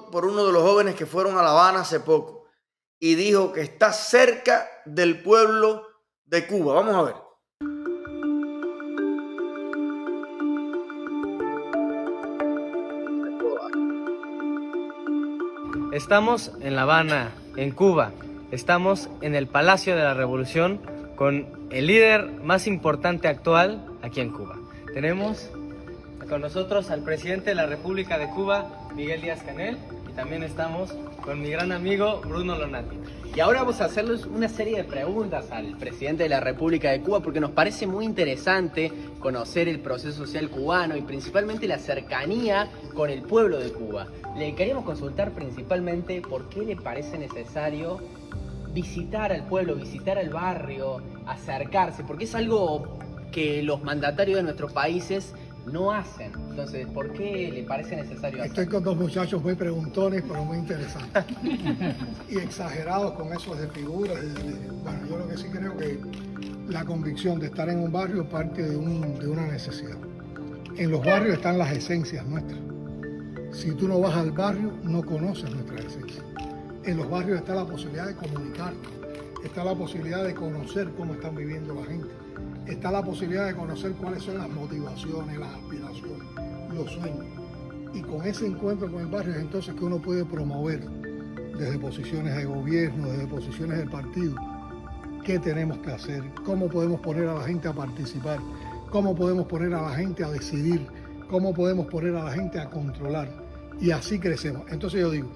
por uno de los jóvenes que fueron a La Habana hace poco y dijo que está cerca del pueblo de Cuba. Vamos a ver. Estamos en La Habana, en Cuba. Estamos en el Palacio de la Revolución con el líder más importante actual aquí en Cuba. Tenemos con nosotros al presidente de la República de Cuba, Miguel Díaz Canel, y también estamos con mi gran amigo Bruno Lonati. Y ahora vamos a hacerles una serie de preguntas al presidente de la República de Cuba porque nos parece muy interesante conocer el proceso social cubano y principalmente la cercanía con el pueblo de Cuba. Le queríamos consultar principalmente por qué le parece necesario visitar al pueblo, visitar al barrio, acercarse, porque es algo que los mandatarios de nuestros países no hacen. Entonces, ¿por qué le parece necesario Estoy con dos muchachos muy preguntones, pero muy interesantes. y exagerados con esos de figuras. bueno, yo lo que sí creo que la convicción de estar en un barrio parte de, de una necesidad. En los barrios están las esencias nuestras. Si tú no vas al barrio, no conoces nuestras esencias. En los barrios está la posibilidad de comunicar, está la posibilidad de conocer cómo están viviendo la gente está la posibilidad de conocer cuáles son las motivaciones, las aspiraciones, los sueños. Y con ese encuentro con el barrio es entonces que uno puede promover desde posiciones de gobierno, desde posiciones del partido, qué tenemos que hacer, cómo podemos poner a la gente a participar, cómo podemos poner a la gente a decidir, cómo podemos poner a la gente a controlar. Y así crecemos. Entonces yo digo,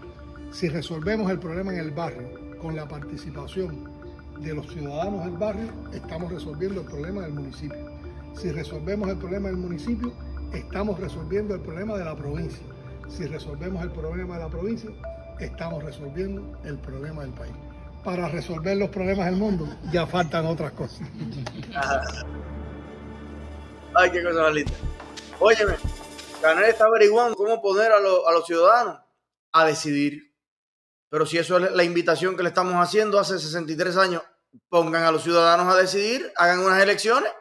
si resolvemos el problema en el barrio con la participación de los ciudadanos del barrio, estamos resolviendo el problema del municipio. Si resolvemos el problema del municipio, estamos resolviendo el problema de la provincia. Si resolvemos el problema de la provincia, estamos resolviendo el problema del país. Para resolver los problemas del mundo, ya faltan otras cosas. Ay, qué cosa más linda. Óyeme, Canel está averiguando cómo poner a, a los ciudadanos a decidir pero si eso es la invitación que le estamos haciendo hace 63 años, pongan a los ciudadanos a decidir, hagan unas elecciones,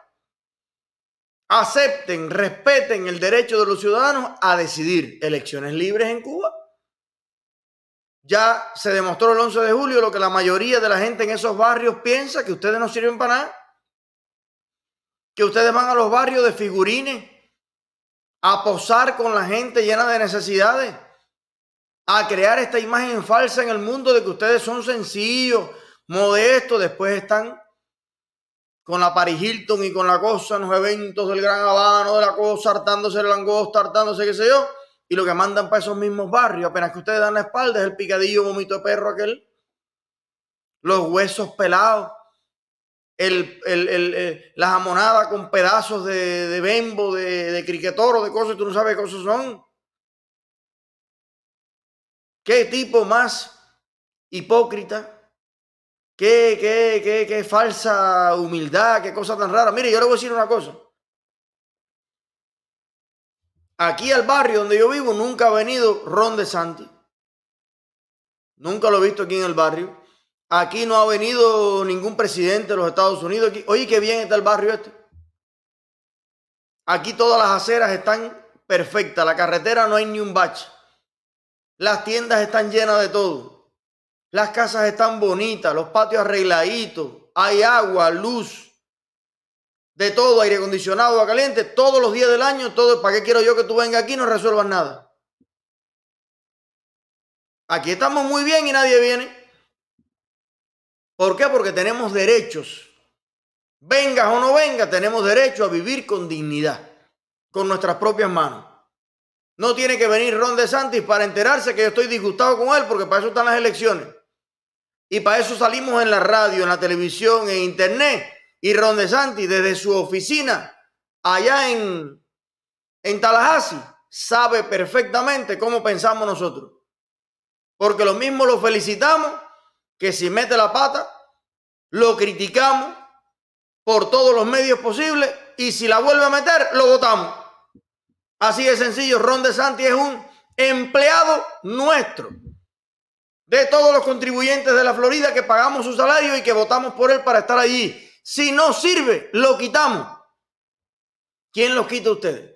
acepten, respeten el derecho de los ciudadanos a decidir. Elecciones libres en Cuba. Ya se demostró el 11 de julio lo que la mayoría de la gente en esos barrios piensa, que ustedes no sirven para nada, que ustedes van a los barrios de figurines a posar con la gente llena de necesidades a crear esta imagen falsa en el mundo de que ustedes son sencillos, modestos, después están con la Paris Hilton y con la cosa en los eventos del Gran Habano, de la cosa, hartándose el langosta, hartándose qué sé yo, y lo que mandan para esos mismos barrios, apenas que ustedes dan la espalda, es el picadillo vomito de perro aquel, los huesos pelados, el, el, la jamonada con pedazos de, de bembo, de, de criquetoro, de cosas, tú no sabes qué cosas son. ¿Qué tipo más hipócrita? ¿Qué, qué, qué, qué falsa humildad? ¿Qué cosa tan rara? Mire, yo le voy a decir una cosa. Aquí al barrio donde yo vivo nunca ha venido Ron de Santi. Nunca lo he visto aquí en el barrio. Aquí no ha venido ningún presidente de los Estados Unidos. Oye, qué bien está el barrio este. Aquí todas las aceras están perfectas. La carretera no hay ni un bache. Las tiendas están llenas de todo. Las casas están bonitas, los patios arregladitos, hay agua, luz, de todo, aire acondicionado, agua caliente, todos los días del año, todo. ¿Para qué quiero yo que tú vengas aquí y no resuelvas nada? Aquí estamos muy bien y nadie viene. ¿Por qué? Porque tenemos derechos. Vengas o no vengas, tenemos derecho a vivir con dignidad, con nuestras propias manos. No tiene que venir Ron DeSantis para enterarse que yo estoy disgustado con él, porque para eso están las elecciones. Y para eso salimos en la radio, en la televisión, en internet. Y Ron DeSantis, desde su oficina, allá en, en Tallahassee, sabe perfectamente cómo pensamos nosotros. Porque lo mismo lo felicitamos que si mete la pata, lo criticamos por todos los medios posibles y si la vuelve a meter, lo votamos. Así de sencillo, Ron Santi es un empleado nuestro, de todos los contribuyentes de la Florida que pagamos su salario y que votamos por él para estar allí. Si no sirve, lo quitamos. ¿Quién los quita ustedes?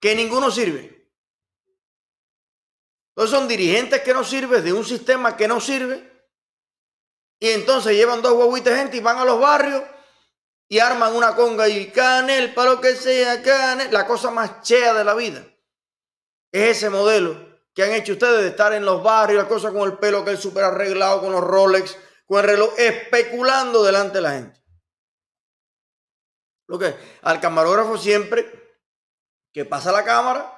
Que ninguno sirve. Entonces son dirigentes que no sirven, de un sistema que no sirve. Y entonces llevan dos guaguitas gente y van a los barrios y arman una conga y canel, para lo que sea, canel. La cosa más chea de la vida. Es ese modelo que han hecho ustedes de estar en los barrios, la cosa con el pelo que es súper arreglado, con los Rolex, con el reloj, especulando delante de la gente. Lo que al camarógrafo siempre que pasa la cámara,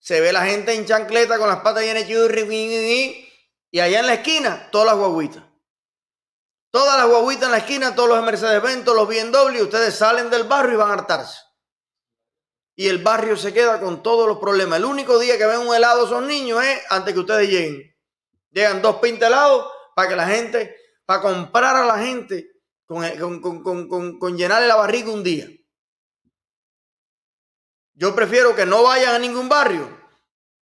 se ve la gente en chancleta con las patas llenas de churri, y allá en la esquina, todas las guaguitas. Todas las guaguitas en la esquina, todos los Mercedes-Benz, los BMW, ustedes salen del barrio y van a hartarse. Y el barrio se queda con todos los problemas. El único día que ven un helado son niños es antes que ustedes lleguen. Llegan dos pintas helados para que la gente, para comprar a la gente con, con, con llenarle la barriga un día. Yo prefiero que no vayan a ningún barrio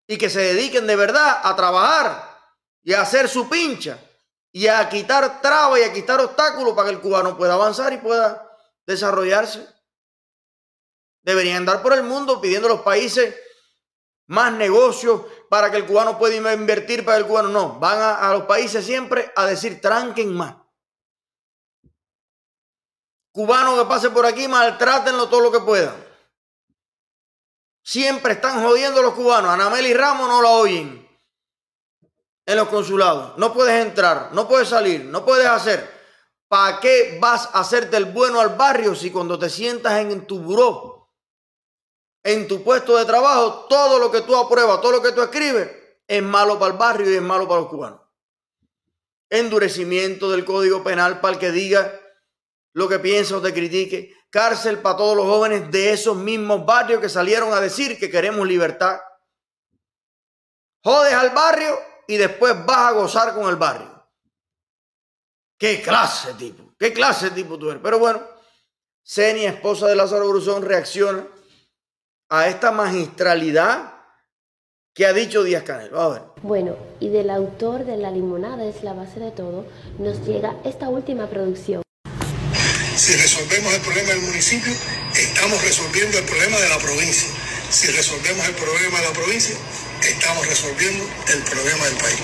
y que se dediquen de verdad a trabajar y a hacer su pincha y a quitar trabas y a quitar obstáculos para que el cubano pueda avanzar y pueda desarrollarse. Deberían andar por el mundo pidiendo a los países más negocios para que el cubano pueda invertir para el cubano. No, van a, los países siempre a decir tranquen más. Cubano que pase por aquí, maltrátenlo todo lo que puedan. Siempre están jodiendo los cubanos. Anamel y Ramos no la oyen en los consulados. No puedes entrar, no puedes salir, no puedes hacer. ¿Para qué vas a hacerte el bueno al barrio si cuando te sientas en tu buró, en tu puesto de trabajo, todo lo que tú apruebas, todo lo que tú escribes, es malo para el barrio y es malo para los cubanos? Endurecimiento del Código Penal para el que diga lo que piensa o te critique cárcel para todos los jóvenes de esos mismos barrios que salieron a decir que queremos libertad. Jodes al barrio y después vas a gozar con el barrio. ¿Qué clase tipo? ¿Qué clase tipo tú eres? Pero bueno, Senia, esposa de Lázaro Bruzón, reacciona a esta magistralidad que ha dicho Díaz Canel. Vamos a ver. Bueno, y del autor de La limonada es la base de todo, nos llega esta última producción. Si resolvemos el problema del municipio, estamos resolviendo el problema de la provincia. Si resolvemos el problema de la provincia, estamos resolviendo el problema del país.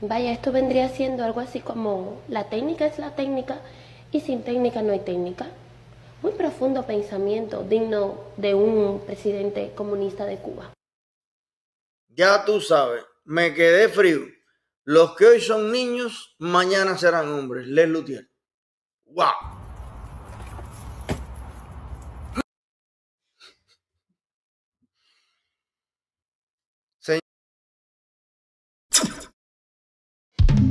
Vaya, esto vendría siendo algo así como la técnica es la técnica y sin técnica no hay técnica. Muy profundo pensamiento, digno de un presidente comunista de Cuba. Ya tú sabes, me quedé frío. Los que hoy son niños, mañana serán hombres. Les Lutier. Wow.